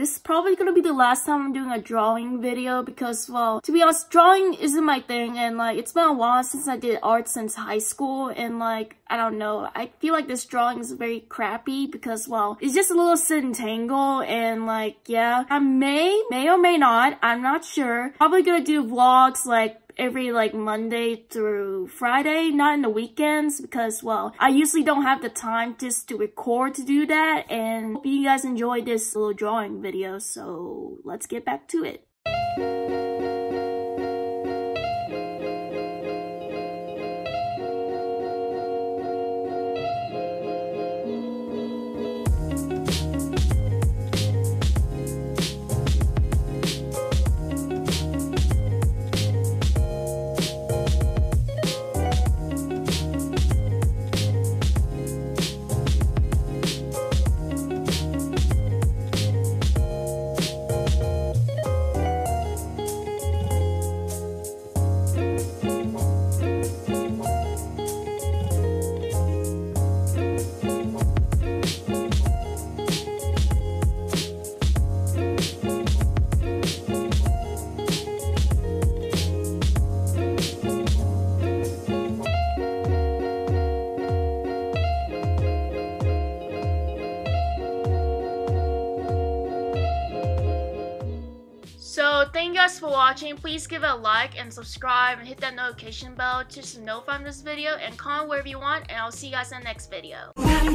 This is probably gonna be the last time I'm doing a drawing video because, well, to be honest, drawing isn't my thing and like, it's been a while since I did art since high school and like, I don't know, I feel like this drawing is very crappy because, well, it's just a little Zentangle and like, yeah, I may, may or may not, I'm not sure, probably gonna do vlogs like every like Monday through Friday, not in the weekends because well, I usually don't have the time just to record to do that and hope you guys enjoyed this little drawing video. So let's get back to it. So thank you guys for watching. Please give it a like and subscribe and hit that notification bell to notify from this video and comment wherever you want and I'll see you guys in the next video. 난